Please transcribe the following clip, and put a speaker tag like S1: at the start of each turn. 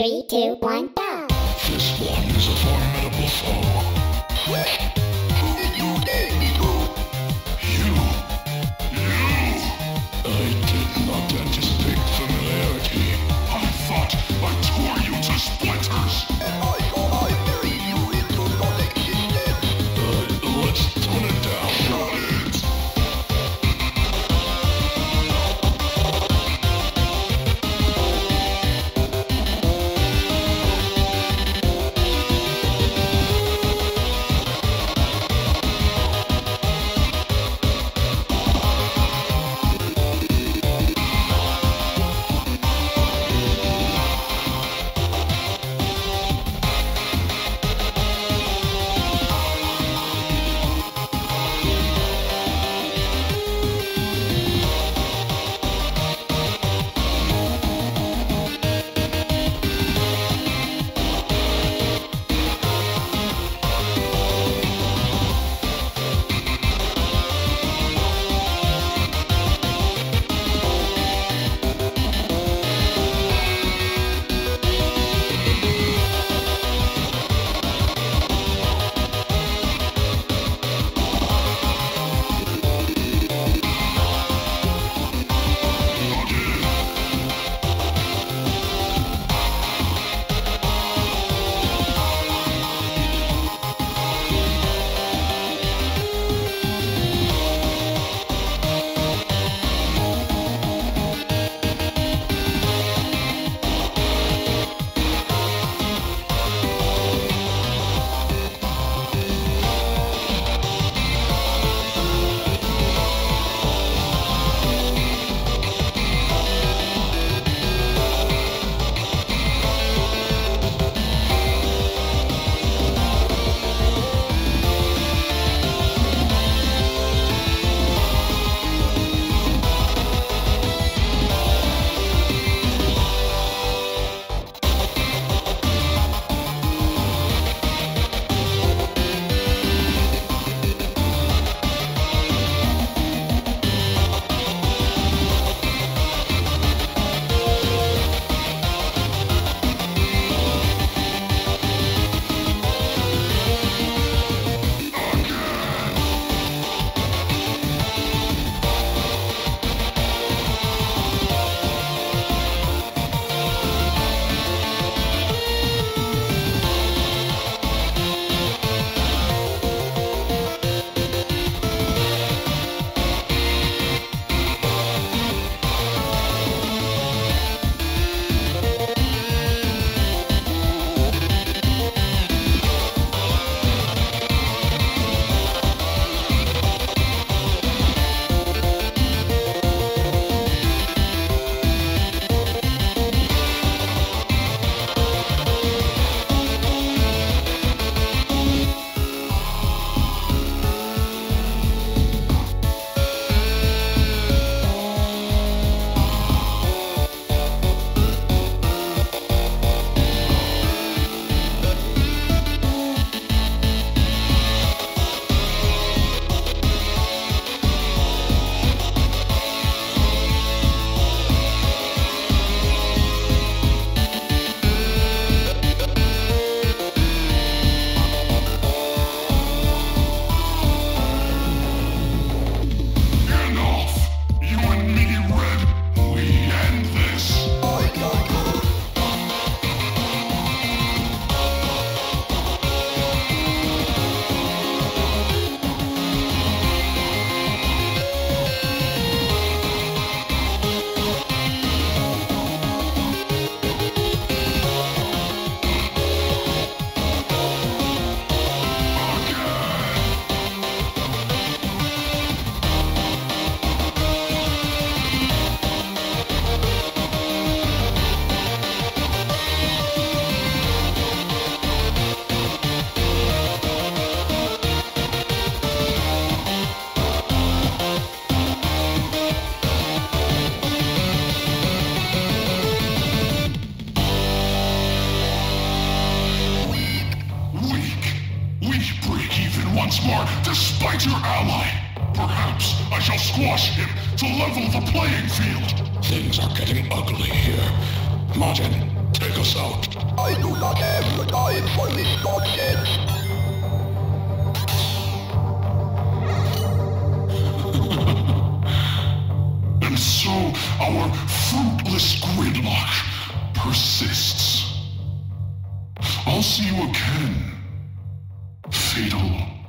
S1: Three, two, one, go!
S2: This one is a formidable foe. Who did you dare me to? You! You! I Kevlar, despite your ally. Perhaps I shall squash him to level the playing field. Things are getting ugly here. Martin, take us out. I do not have the time for this nonsense. and so our fruitless gridlock persists. I'll see you again fatal.